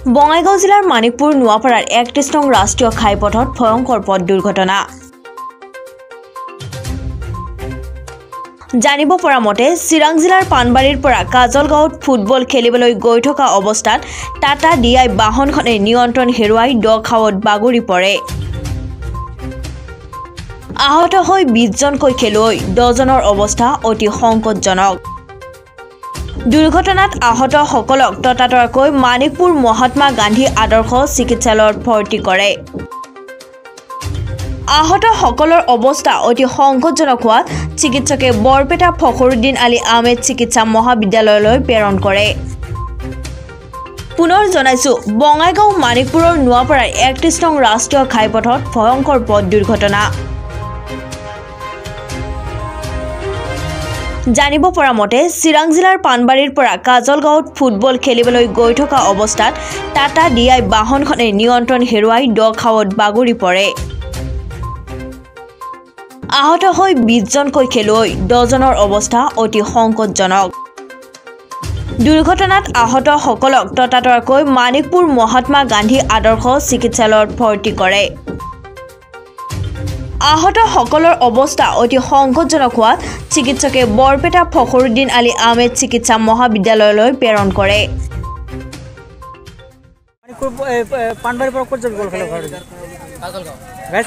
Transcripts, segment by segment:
বঙাইগাঁও জিলাৰ মাণিকপুৰ নোৱাপাৰাৰ একত্ৰিছ নং ৰাষ্ট্ৰীয় ঘাইপথত ভয়ংকৰ পথ দুৰ্ঘটনা। জানিব পৰা মতে চিৰাং জিলাৰ পাণবাৰীৰ পৰা কাজলগাঁৱত ফুটবল খেলিবলৈ গৈ থকা অৱস্থাত টাটা ডি আই বাহনখনে নিয়ন্ত্ৰণ হেৰুৱাই দ খাৱত বাগৰি পৰে। আহত হৈ বিছজনকৈ খেলুৱৈ দহজনৰ অৱস্থা অতি সংকটজনক। দুৰ্ঘটনাত আহতসকলক ততাতয়াকৈ মাণিকপুৰ মহাত্মা গান্ধী আদৰ্শ চিকিৎসালয়ত ভৰ্তি কৰে। আহতসকলৰ অৱস্থা অতি সংকটজনক হোৱাত চিকিৎসকে বৰপেটা ফখৰুদ্দিন আলী আহমেদ চিকিৎসা মহাবিদ্যালয়লৈ প্ৰেৰণ কৰে। পুনৰ জনাইছো বঙাইগাঁও মাণিকপুৰৰ নোৱাপাৰাৰ একত্ৰিছ নং ৰাষ্ট্ৰীয় ঘাইপথত ভয়ংকৰ পথ দুৰ্ঘটনা। জানিব পৰা মতে চিৰাং জিলাৰ পাণবাৰীৰ পৰা কাজলগাঁৱত ফুটবল খেলিবলৈ গৈ থকা অৱস্থাত টাটা ডি আই বাহনখনে নিয়ন্ত্ৰণ হেৰুৱাই দ খাৱত বাগৰি পৰে। আহত হৈ বিছজনকৈ খেলুৱৈ দহজনৰ অৱস্থা অতি সংকটজনক। দুৰ্ঘটনাত আহতসকলক ততাতয়াকৈ মাণিকপুৰ মহাত্মা গান্ধী আদৰ্শ চিকিৎসালয়ত ভৰ্তি কৰে। আহতসকলৰ অৱস্থা অতি সংকটজনক হোৱাত চিকিৎসকে বৰপেটা ফখৰুদ্দিন আলী আহমেদ চিকিৎসা মহাবিদ্যালয়লৈ প্ৰেৰণ কৰে। পাণবাৰীৰ পৰা ক'ত যাবি ঘৰ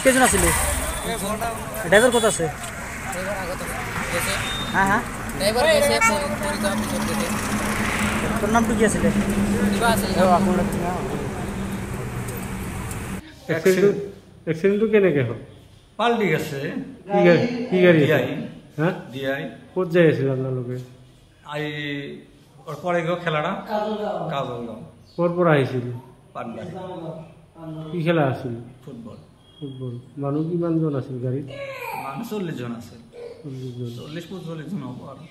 কেইজন আছিলি? ড্ৰাইভাৰ ক'ত আছে? হা হা? তোৰ নামটো কি আছিলে? এক্সিডেণ্টটো কেনেকৈ হ'ল? পাল্টি গেছে কি গাড়ি? কি গাড়ি দিয়াই হ্যাঁ? দিয়াই কোথ যাই আছিল লোকে আই ওর পরে গো খেলাটা? কাজলগাঁও। পর পর আইছিল? পান্ডারি। কি খেলা আছিল? ফুটবল। ফুটবল। মানুহ কিমানজন আছিল গাড়ীত? মানুহ চল্লিছজন আছিল চল্লিছ পঞ্চল্লিছজন হ'ব আৰু।